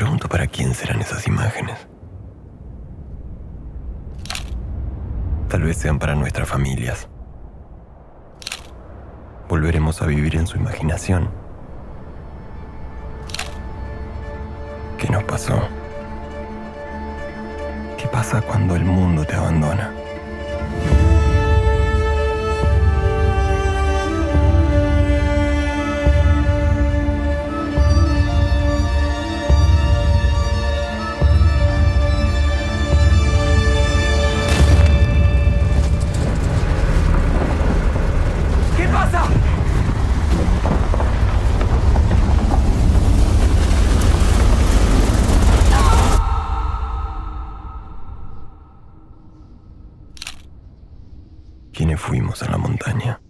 pregunto para quién serán esas imágenes. Tal vez sean para nuestras familias. Volveremos a vivir en su imaginación. ¿Qué nos pasó? ¿Qué pasa cuando el mundo te abandona? ¿Quiénes fuimos a la montaña?